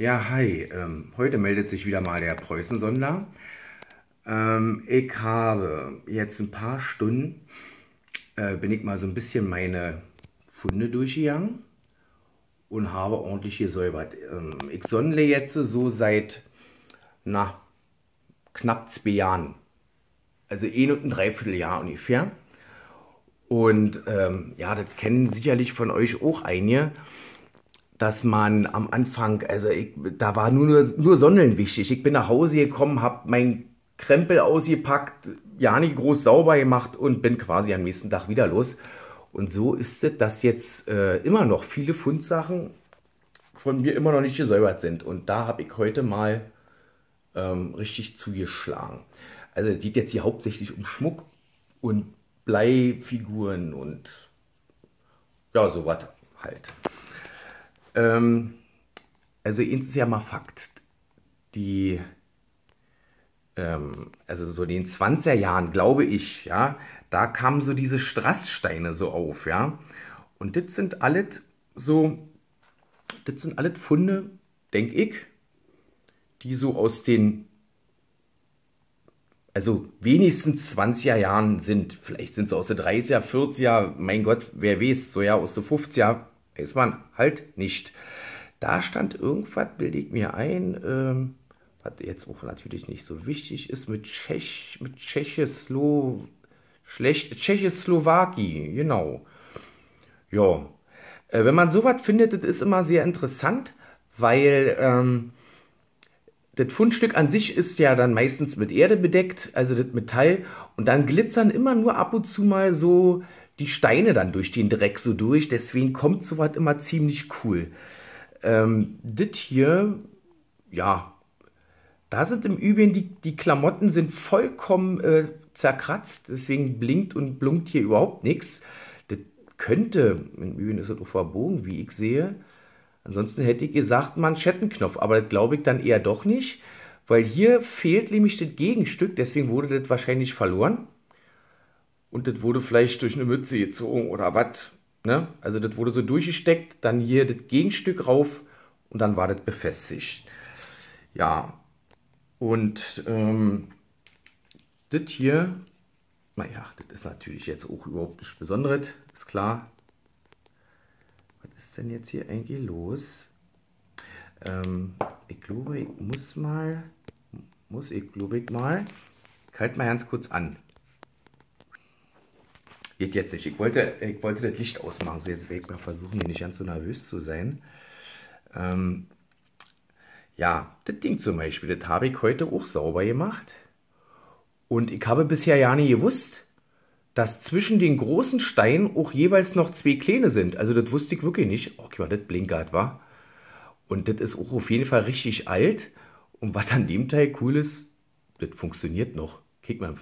Ja, hi. Ähm, heute meldet sich wieder mal der Preußensonder. Ähm, ich habe jetzt ein paar Stunden, äh, bin ich mal so ein bisschen meine Funde durchgegangen und habe ordentlich gesäubert. Ähm, ich sondle jetzt so seit, na, knapp zwei Jahren. Also ein und ein Dreivierteljahr ungefähr. Und ähm, ja, das kennen sicherlich von euch auch einige dass man am Anfang, also ich, da war nur, nur, nur Sondeln wichtig. Ich bin nach Hause gekommen, habe mein Krempel ausgepackt, ja nicht groß sauber gemacht und bin quasi am nächsten Tag wieder los. Und so ist es, dass jetzt äh, immer noch viele Fundsachen von mir immer noch nicht gesäubert sind. Und da habe ich heute mal ähm, richtig zugeschlagen. Also es geht jetzt hier hauptsächlich um Schmuck und Bleifiguren und ja, sowas halt. Ähm, also eins ist ja mal Fakt. Die, ähm, also so in den 20er Jahren, glaube ich, ja, da kamen so diese Strasssteine so auf, ja. Und das sind alles so, das sind alles Funde, denke ich, die so aus den, also wenigstens 20er Jahren sind. Vielleicht sind sie aus den 30er, 40er, mein Gott, wer weiß, so ja, aus den 50er, Weiß man halt nicht. Da stand irgendwas, bilde ich mir ein, ähm, was jetzt auch natürlich nicht so wichtig ist, mit Tschech, mit Tschechoslo, schlecht, Tschechoslowakei, genau. Ja, äh, wenn man sowas findet, das ist immer sehr interessant, weil ähm, das Fundstück an sich ist ja dann meistens mit Erde bedeckt, also das Metall, und dann glitzern immer nur ab und zu mal so die Steine dann durch den Dreck so durch. Deswegen kommt sowas immer ziemlich cool. Ähm, das hier, ja, da sind im Übrigen die, die Klamotten sind vollkommen äh, zerkratzt. Deswegen blinkt und blunkt hier überhaupt nichts. Das könnte, im Übrigen ist das auch verbogen, wie ich sehe. Ansonsten hätte ich gesagt Manschettenknopf, aber das glaube ich dann eher doch nicht, weil hier fehlt nämlich das Gegenstück, deswegen wurde das wahrscheinlich verloren und das wurde vielleicht durch eine Mütze gezogen oder was. Ne? Also das wurde so durchgesteckt, dann hier das Gegenstück rauf und dann war das befestigt. Ja, und ähm, das hier, naja, das ist natürlich jetzt auch überhaupt nichts Besonderes, ist klar. Was ist denn jetzt hier eigentlich los? Ähm, ich glaube, ich muss mal, muss ich glaube ich mal, ich halte mal ganz kurz an. Geht jetzt nicht. Ich wollte, ich wollte das Licht ausmachen. So, jetzt werde ich mal versuchen, hier nicht ganz so nervös zu sein. Ähm, ja, das Ding zum Beispiel, das habe ich heute auch sauber gemacht. Und ich habe bisher ja nicht gewusst, dass zwischen den großen Steinen auch jeweils noch zwei kleine sind. Also das wusste ich wirklich nicht. Oh, guck mal, das blinkert, war. Und das ist auch auf jeden Fall richtig alt. Und was an dem Teil cool ist, das funktioniert noch. Guck mal,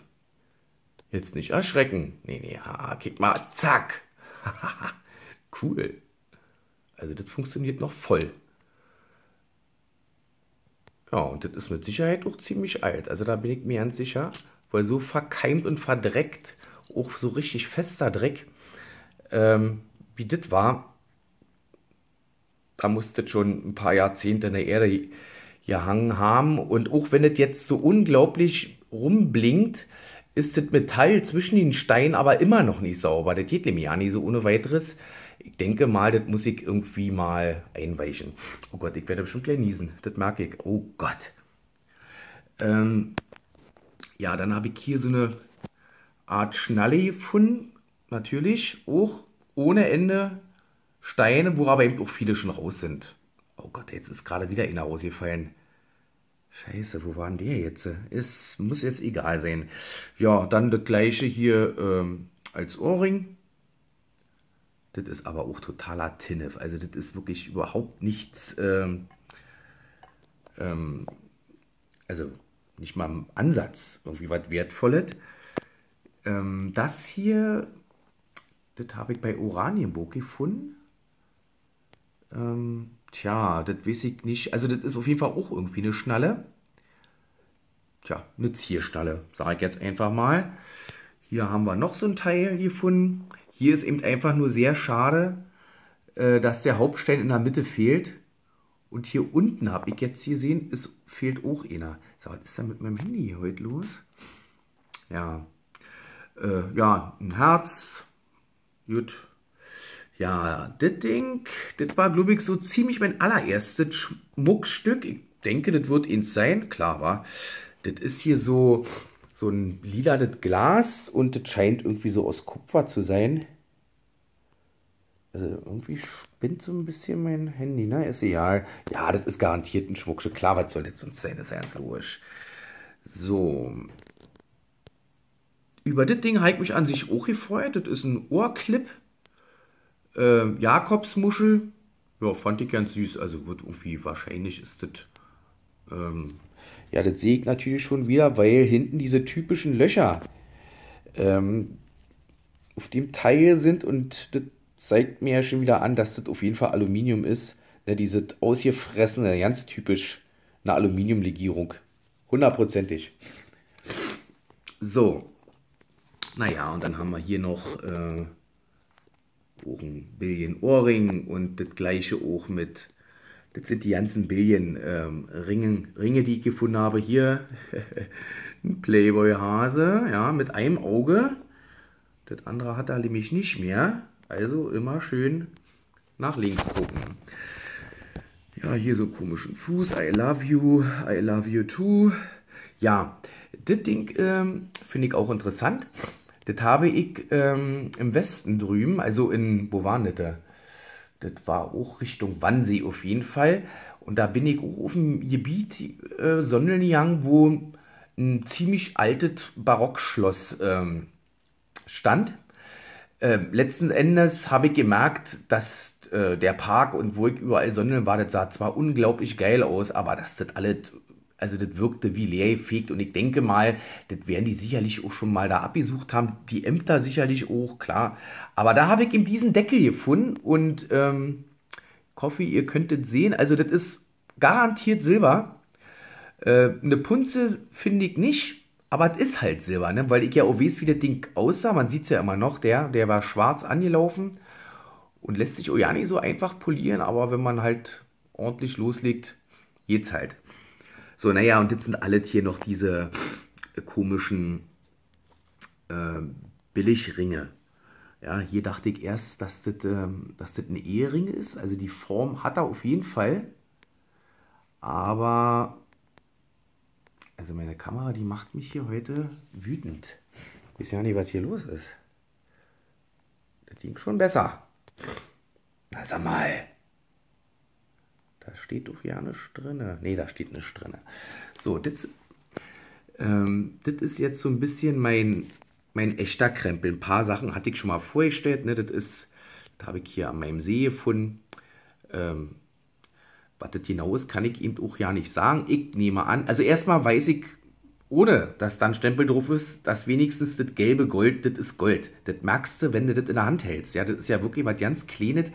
Jetzt nicht erschrecken. Nee, nee, ha, kick mal, zack. cool. Also das funktioniert noch voll. Ja, und das ist mit Sicherheit auch ziemlich alt. Also da bin ich mir ganz sicher, weil so verkeimt und verdreckt, auch so richtig fester Dreck, ähm, wie das war, da musste schon ein paar Jahrzehnte in der Erde gehangen haben. Und auch wenn das jetzt so unglaublich rumblinkt, ist das Metall zwischen den Steinen aber immer noch nicht sauber. Das geht nämlich ja nicht so ohne weiteres. Ich denke mal, das muss ich irgendwie mal einweichen. Oh Gott, ich werde bestimmt gleich niesen. Das merke ich. Oh Gott. Ähm, ja, dann habe ich hier so eine Art Schnalle gefunden. Natürlich auch ohne Ende Steine, wo aber eben auch viele schon raus sind. Oh Gott, jetzt ist gerade wieder einer rausgefallen. Scheiße, wo war denn der jetzt? Es muss jetzt egal sein. Ja, dann das gleiche hier ähm, als Ohrring. Das ist aber auch totaler Tinnef. Also das ist wirklich überhaupt nichts, ähm, ähm, also nicht mal im Ansatz irgendwie was Wertvolles. Ähm, das hier, das habe ich bei Oranienburg gefunden. Ähm, Tja, das weiß ich nicht. Also das ist auf jeden Fall auch irgendwie eine Schnalle. Tja, eine Zierschnalle, sage ich jetzt einfach mal. Hier haben wir noch so ein Teil gefunden. Hier ist eben einfach nur sehr schade, äh, dass der Hauptstein in der Mitte fehlt. Und hier unten habe ich jetzt gesehen, es fehlt auch einer. So, was ist da mit meinem Handy heute los? Ja, äh, ja, ein Herz. Gut. Ja, das Ding, das war, glaube ich, so ziemlich mein allererstes Schmuckstück. Ich denke, das wird eins sein. Klar, war. Das ist hier so, so ein lilanes Glas und das scheint irgendwie so aus Kupfer zu sein. Also irgendwie spinnt so ein bisschen mein Handy, ne? Ist egal. Ja, das ist garantiert ein Schmuckstück. Klar, was soll das sonst sein? Das ist ja ganz logisch. So. Über das Ding habe ich mich an sich auch gefreut. Das ist ein Ohrclip. Äh, Jakobsmuschel. Ja, fand ich ganz süß. Also gut, irgendwie wahrscheinlich ist das... Ähm, ja, das sehe ich natürlich schon wieder, weil hinten diese typischen Löcher ähm, auf dem Teil sind und das zeigt mir ja schon wieder an, dass das auf jeden Fall Aluminium ist. Ne, diese ausgefressene, ganz typisch eine Aluminiumlegierung. Hundertprozentig. So. Naja, und dann haben wir hier noch äh, auch ein Billion-Ohrring und das gleiche auch mit, das sind die ganzen Billion-Ringe, ähm, die ich gefunden habe. Hier ein Playboy-Hase, ja, mit einem Auge. Das andere hat er nämlich nicht mehr. Also immer schön nach links gucken. Ja, hier so komischen Fuß. I love you, I love you too. Ja, das Ding ähm, finde ich auch interessant. Das habe ich ähm, im Westen drüben, also in, wo war das da? Das war auch Richtung Wannsee auf jeden Fall. Und da bin ich auch auf dem Gebiet äh, Sonnenjang, wo ein ziemlich altes Barockschloss ähm, stand. Äh, letzten Endes habe ich gemerkt, dass äh, der Park und wo ich überall Sonne war, das sah zwar unglaublich geil aus, aber dass das alles, also das wirkte wie leergefegt und ich denke mal, das werden die sicherlich auch schon mal da abgesucht haben, die Ämter sicherlich auch, klar. Aber da habe ich eben diesen Deckel gefunden und ähm, ich hoffe, ihr könntet sehen, also das ist garantiert Silber. Äh, eine Punze finde ich nicht, aber es ist halt Silber, ne? weil ich ja auch weiß, wie das Ding aussah. Man sieht es ja immer noch, der, der war schwarz angelaufen und lässt sich auch ja nicht so einfach polieren, aber wenn man halt ordentlich loslegt, geht's halt. So, naja, und jetzt sind alles hier noch diese äh, komischen äh, Billigringe. Ja, hier dachte ich erst, dass das, ähm, dass das ein Ehering ist. Also die Form hat er auf jeden Fall. Aber also meine Kamera, die macht mich hier heute wütend. Ich weiß ja nicht, was hier los ist. Das ging schon besser. Na sag mal. Da steht doch ja nichts drin. Ne, da steht nichts drin. So, das ähm, ist jetzt so ein bisschen mein, mein echter Krempel. Ein paar Sachen hatte ich schon mal vorgestellt. Ne? Das ist, das habe ich hier an meinem See gefunden. Ähm, was das genau ist, kann ich eben auch ja nicht sagen. Ich nehme an, also erstmal weiß ich, ohne dass da ein Stempel drauf ist, dass wenigstens das gelbe Gold, das ist Gold. Das merkst du, wenn du das in der Hand hältst. Ja, das ist ja wirklich was ganz Kleines.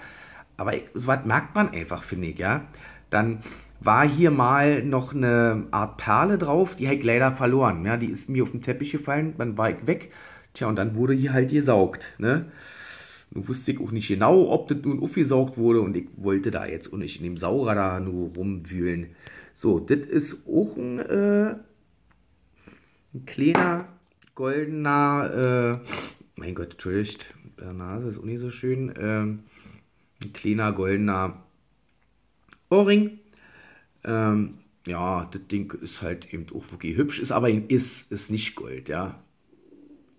Aber was merkt man einfach, finde ich, ja. Dann war hier mal noch eine Art Perle drauf, die habe ich leider verloren. Ja, die ist mir auf den Teppich gefallen, dann war ich weg. Tja, und dann wurde hier halt gesaugt. Ne? Nun wusste ich auch nicht genau, ob das nun aufgesaugt wurde und ich wollte da jetzt auch nicht in dem Sauger da nur rumwühlen. So, das ist auch ein, äh, ein kleiner, goldener, äh, mein Gott, entschuldigt, der Nase ist auch nicht so schön, äh, ein kleiner, goldener Ohrring. Ähm, ja, das Ding ist halt eben auch wirklich hübsch, ist aber ist, ist nicht Gold, ja.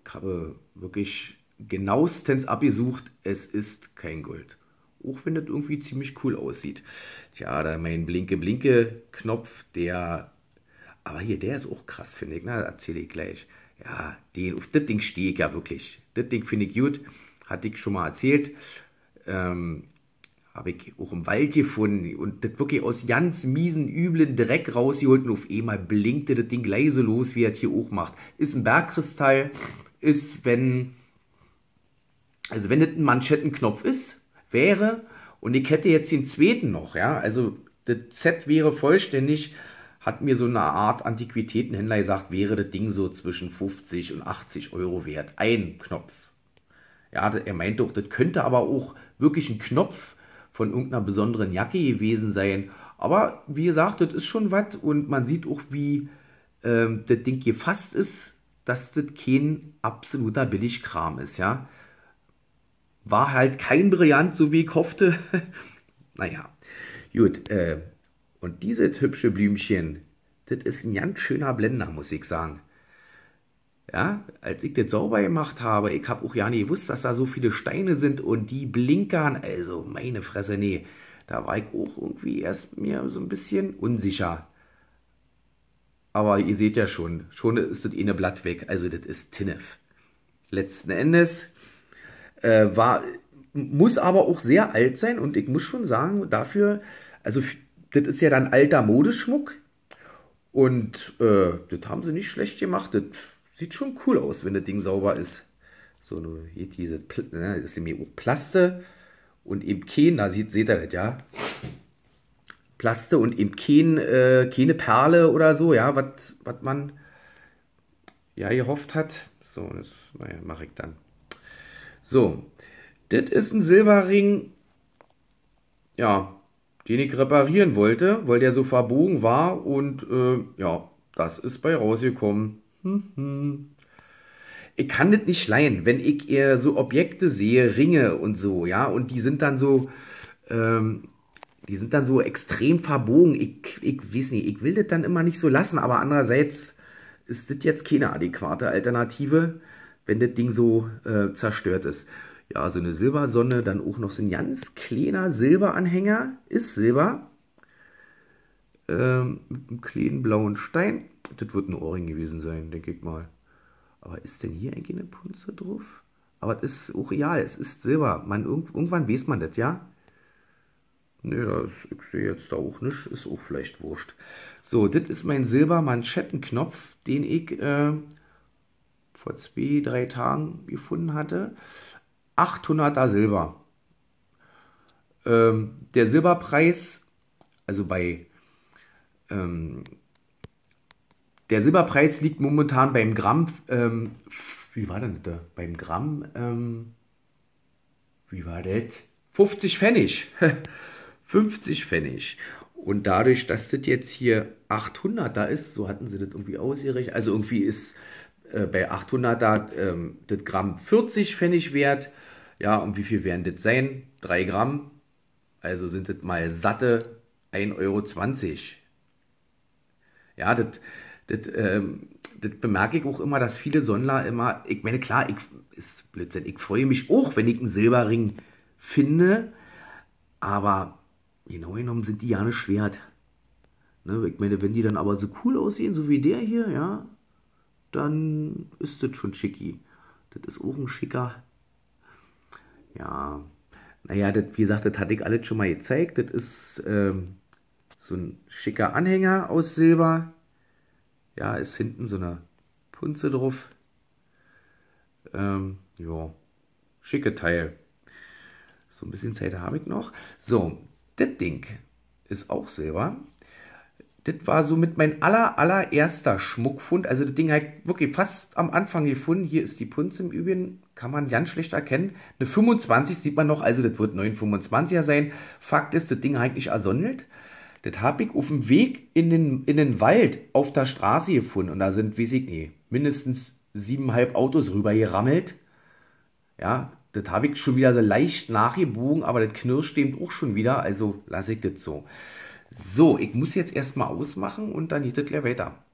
Ich habe wirklich genauestens abgesucht, es ist kein Gold. Auch wenn das irgendwie ziemlich cool aussieht. Tja, da mein Blinke-Blinke-Knopf, der, aber hier, der ist auch krass, finde ich, na, erzähle ich gleich. Ja, den, auf das Ding stehe ich ja wirklich. Das Ding finde ich gut, hatte ich schon mal erzählt. Ähm, habe ich auch im Wald gefunden und das wirklich aus ganz miesen, üblen Dreck rausgeholt und auf einmal blinkte das Ding gleich so los, wie er das hier auch macht. Ist ein Bergkristall, ist, wenn also wenn das ein Manschettenknopf ist, wäre, und ich hätte jetzt den zweiten noch, ja, also das Set wäre vollständig, hat mir so eine Art Antiquitätenhändler gesagt, wäre das Ding so zwischen 50 und 80 Euro wert. Ein Knopf. Ja, er meinte auch, das könnte aber auch wirklich ein Knopf von irgendeiner besonderen Jacke gewesen sein. Aber wie gesagt, das ist schon was und man sieht auch, wie ähm, das Ding gefasst ist, dass das kein absoluter Billigkram ist, ja. War halt kein Brillant, so wie ich hoffte. naja, gut. Äh, und dieses hübsche Blümchen, das ist ein ganz schöner Blender, muss ich sagen. Ja, als ich das sauber gemacht habe, ich habe auch ja nicht gewusst, dass da so viele Steine sind und die blinkern. Also, meine Fresse, nee. Da war ich auch irgendwie erst mir so ein bisschen unsicher. Aber ihr seht ja schon, schon ist das eine Blatt weg. Also, das ist Tinnef. Letzten Endes äh, war, muss aber auch sehr alt sein und ich muss schon sagen, dafür, also, das ist ja dann alter Modeschmuck und äh, das haben sie nicht schlecht gemacht. Das sieht schon cool aus, wenn das Ding sauber ist. So, hier diese, ne, ist nämlich auch Plaste und eben kein, da seht, seht ihr das, ja. Plaste und eben kein, äh, keine Perle oder so, ja, was man ja gehofft hat. So, das naja, mache ich dann. So, das ist ein Silberring, ja, den ich reparieren wollte, weil der so verbogen war und äh, ja, das ist bei rausgekommen. Hm, Ich kann das nicht leihen, wenn ich eher so Objekte sehe, Ringe und so, ja, und die sind dann so, ähm, die sind dann so extrem verbogen. Ich, ich weiß nicht, ich will das dann immer nicht so lassen, aber andererseits ist das jetzt keine adäquate Alternative, wenn das Ding so äh, zerstört ist. Ja, so eine Silbersonne, dann auch noch so ein ganz kleiner Silberanhänger, ist Silber, ähm, mit einem kleinen blauen Stein. Das wird ein Ohrring gewesen sein, denke ich mal. Aber ist denn hier eigentlich eine Punze drauf? Aber es ist auch real, es ist Silber. Man, irgendwann weiß man das, ja? Ne, das, ich sehe jetzt da auch nicht, ist auch vielleicht wurscht. So, das ist mein Silber-Manschettenknopf, den ich äh, vor zwei, drei Tagen gefunden hatte. 800er Silber. Ähm, der Silberpreis, also bei ähm, der Silberpreis liegt momentan beim Gramm, ähm, wie war denn das? Beim Gramm, ähm, wie war das? 50 Pfennig. 50 Pfennig. Und dadurch, dass das jetzt hier 800 da ist, so hatten sie das irgendwie ausgerechnet, also irgendwie ist äh, bei 800 da ähm, das Gramm 40 Pfennig wert. Ja, und wie viel werden das sein? 3 Gramm. Also sind das mal satte 1,20 Euro. Ja, das, das, ähm, das bemerke ich auch immer, dass viele Sondler immer, ich meine, klar, ich, ist Blödsinn, ich freue mich auch, wenn ich einen Silberring finde, aber genau genommen sind die ja nicht wert. Ne, ich meine, wenn die dann aber so cool aussehen, so wie der hier, ja, dann ist das schon schicki. Das ist auch ein schicker. Ja, naja, das, wie gesagt, das hatte ich alles schon mal gezeigt. Das ist ähm, so ein schicker Anhänger aus Silber. Ja, ist hinten so eine Punze drauf. Ähm, ja, schicke Teil. So ein bisschen Zeit habe ich noch. So, das Ding ist auch Silber. Das war so mit mein aller, allererster Schmuckfund. Also das Ding halt wirklich fast am Anfang gefunden. Hier ist die Punze im Übrigen. Kann man ganz schlecht erkennen. Eine 25 sieht man noch. Also das wird 925er sein. Fakt ist, das Ding eigentlich ersondelt. Das habe ich auf dem Weg in den, in den Wald auf der Straße gefunden. Und da sind, weiß ich nicht, mindestens siebeneinhalb Autos rüber gerammelt. Ja, das habe ich schon wieder so leicht nachgebogen, aber das knirscht eben auch schon wieder. Also lasse ich das so. So, ich muss jetzt erstmal ausmachen und dann geht das gleich weiter.